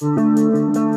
Música